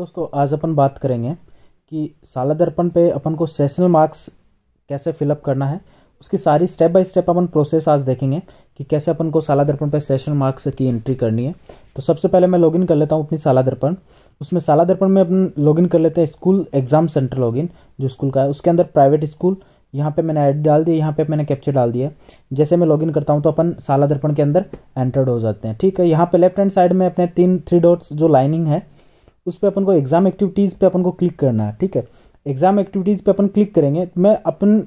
दोस्तों, आज अपन बात करेंगे कि साला दर्पण पे अपन को सेशनल मार्क्स कैसे फिलअप करना है। उसकी सारी स्टेप बाय स्टेप अपन प्रोसेस आज देखेंगे कि कैसे अपन को साला दर्पण पे सेशनल मार्क्स की एंट्री करनी है। तो सबसे पहले मैं लॉगिन कर लेता हूँ अपनी साला दर्पण उसमें साला दर्पण में अपन लॉगिन कर लेते हैं स्कूल एग्ज़ाम सेंटर लॉगिन, जो स्कूल का है। उसके अंदर प्राइवेट स्कूल, यहाँ पे मैंने आईडी डाल दिया, यहाँ पे मैंने कैप्चर डाल दिया। जैसे मैं लॉगिन करता हूँ तो अपन साला दर्पण के अंदर एंटर्ड हो जाते हैं, ठीक है। यहाँ पे लेफ़्ट हैंड साइड में अपने तीन, थ्री डॉट्स जो लाइनिंग है उस पर अपन को एग्ज़ाम एक्टिविटीज़ पे अपन को क्लिक करना है, ठीक है? एग्ज़ाम एक्टिविटीज़ पे अपन क्लिक करेंगे, मैं अपन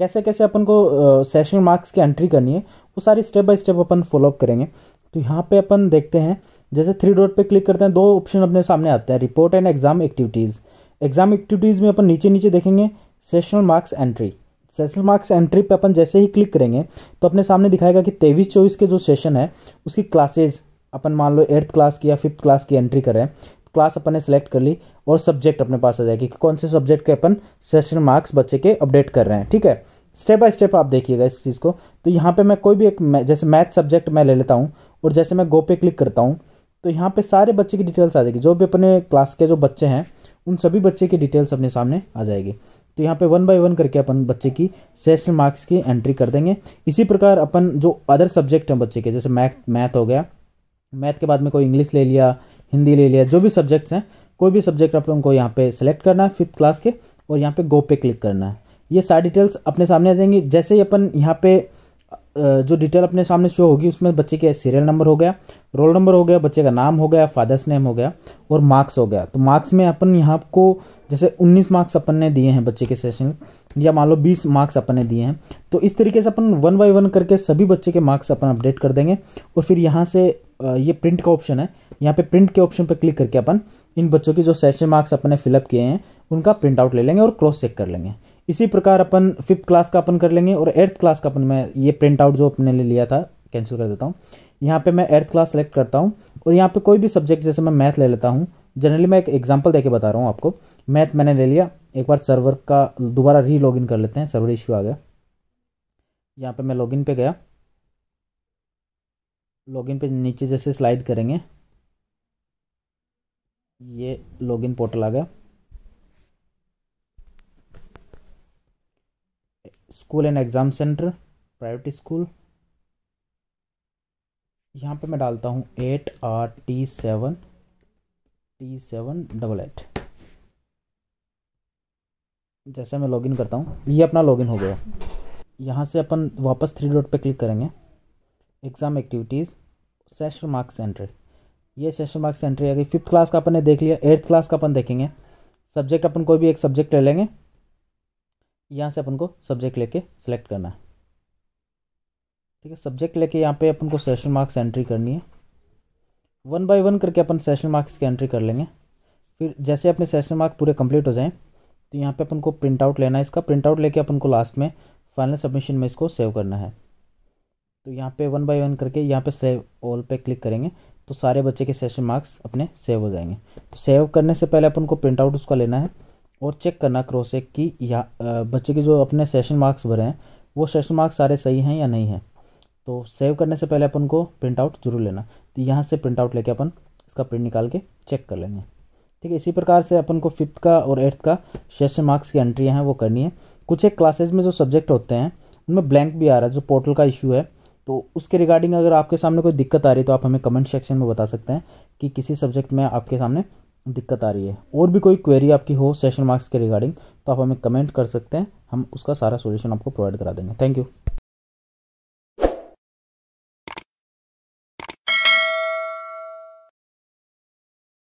कैसे कैसे अपन को सेशन मार्क्स की एंट्री करनी है, वो सारी स्टेप बाय स्टेप अपन फॉलोअप करेंगे। तो यहाँ पे अपन देखते हैं, जैसे थ्री डॉट पे क्लिक करते हैं, दो ऑप्शन अपने सामने आते हैं report and exam activities exam activities में अपन नीचे नीचे देखेंगे sessional marks entry sessional marks entry पे अपन जैसे ही क्लिक करेंगे तो अपने सामने दिखाएगा कि तेईस चौबीस के जो सेशन है, उसकी क्लासेज अपन मान लो एट्थ क्लास की या फिफ्थ क्लास की एंट्री करें क्लास अपन ने सेलेक्ट कर ली और सब्जेक्ट अपने पास आ जाएगी कि कौन से सब्जेक्ट के अपन सेशन मार्क्स बच्चे के अपडेट कर रहे हैं, ठीक है? स्टेप बाय स्टेप आप देखिएगा इस चीज़ को। तो यहाँ पे मैं कोई भी एक जैसे मैथ सब्जेक्ट मैं ले लेता हूँ और जैसे मैं गो पे क्लिक करता हूँ तो यहाँ पे सारे बच्चे की डिटेल्स आ जाएगी। जो भी अपने क्लास के जो बच्चे हैं, उन सभी बच्चे की डिटेल्स अपने सामने आ जाएगी। तो यहाँ पे वन बाय वन करके अपन बच्चे की सेशन मार्क्स की एंट्री कर देंगे। इसी प्रकार अपन जो अदर सब्जेक्ट हैं बच्चे के, जैसे मैथ मैथ हो गया। मैथ के बाद में कोई इंग्लिश ले लिया हिंदी ले लिया, जो भी सब्जेक्ट्स हैं, कोई भी सब्जेक्ट अपन को यहाँ पे सेलेक्ट करना है फिफ्थ क्लास के और यहाँ पे गो पे क्लिक करना है। ये सारी डिटेल्स अपने सामने आ जाएँगी। जैसे ही अपन यहाँ पे जो डिटेल अपने सामने शो होगी, उसमें बच्चे के सीरियल नंबर हो गया रोल नंबर हो गया, बच्चे का नाम हो गया फादर्स नेम हो गया और मार्क्स हो गया। तो मार्क्स में अपन यहाँ को, जैसे 19 मार्क्स अपन ने दिए हैं बच्चे के सेशन या मान लो 20 मार्क्स अपन ने दिए हैं तो इस तरीके से अपन वन बाई वन करके सभी बच्चे के मार्क्स अपन अपडेट कर देंगे और फिर यहाँ से ये प्रिंट का ऑप्शन है। यहाँ पे प्रिंट के ऑप्शन पर क्लिक करके अपन इन बच्चों के जो सेशन मार्क्स अपने फिलअप किए हैं, उनका प्रिंट आउट ले लेंगे और क्रॉस चेक कर लेंगे। इसी प्रकार अपन फिफ्थ क्लास का अपन कर लेंगे और एट्थ क्लास का अपन मैं ये प्रिंट आउट जो अपने ले लिया था कैंसिल कर देता हूँ। यहाँ पे मैं एट्थ क्लास सेलेक्ट करता हूँ और यहाँ पे कोई भी सब्जेक्ट जैसे मैं मैथ ले लेता हूँ जनरली मैं एक एग्ज़ाम्पल देके बता रहा हूँ आपको। मैथ मैंने ले लिया, एक बार सर्वर का दोबारा री लॉगिन कर लेते हैं सर्वर इश्यू आ गया। यहाँ पे मैं लॉगिन पे गया। लॉगिन पे नीचे जैसे स्लाइड करेंगे, ये लॉगिन पोर्टल आ गया। School and exam centre private school यहाँ पे मैं डालता हूँ eight R T seven T seven double eight जैसे मैं लॉगिन करता हूँ, ये अपना लॉगिन हो गया। यहाँ से अपन वापस थ्री डॉट पे क्लिक करेंगे। Exam activities session marks entry ये सेशन मार्क्स एंट्री आ गई फिफ्थ क्लास का अपन ने देख लिया एट्थ क्लास का अपन देखेंगे। सब्जेक्ट अपन कोई भी एक सब्जेक्ट ले लेंगे। यहाँ से अपन को सब्जेक्ट लेके सिलेक्ट करना है। ठीक है सब्जेक्ट लेके यहाँ पे अपन को सेशन मार्क्स एंट्री करनी है। वन बाय वन करके अपन सेशन मार्क्स की एंट्री कर लेंगे। फिर जैसे अपने सेशन मार्क पूरे कंप्लीट हो जाएँ तो यहाँ पे अपन को प्रिंट आउट लेना है इसका। प्रिंट आउट लेके अपन को लास्ट में फाइनल सबमिशन में इसको सेव करना है। तो यहाँ पे वन बाय वन करके यहाँ पे सेव ऑल पे क्लिक करेंगे तो सारे बच्चे के सेशन मार्क्स अपने सेव हो जाएँगे। तो सेव करने से पहले अपन को प्रिंट आउट उसका लेना है और चेक करना क्रॉस चेक कि या बच्चे के जो अपने सेशन मार्क्स भरे हैं, वो सेशन मार्क्स सारे सही हैं या नहीं हैं। तो सेव करने से पहले अपन को प्रिंट आउट ज़रूर लेना। तो यहाँ से प्रिंट आउट लेके अपन इसका प्रिंट निकाल के चेक कर लेंगे। ठीक है, इसी प्रकार से अपन को फिफ्थ का और एट्थ का सेशन मार्क्स की एंट्री हैं वो करनी है। कुछ एक क्लासेज में जो सब्जेक्ट होते हैं, उनमें ब्लैंक भी आ रहा है, जो पोर्टल का इशू है तो उसके रिगार्डिंग अगर आपके सामने कोई दिक्कत आ रही है तो आप हमें कमेंट सेक्शन में बता सकते हैं कि किसी सब्जेक्ट में आपके सामने दिक्कत आ रही है। और भी कोई क्वेरी आपकी हो सेशन मार्क्स के रिगार्डिंग तो आप हमें कमेंट कर सकते हैं, हम उसका सारा सोल्यूशन आपको प्रोवाइड करा देंगे। Thank you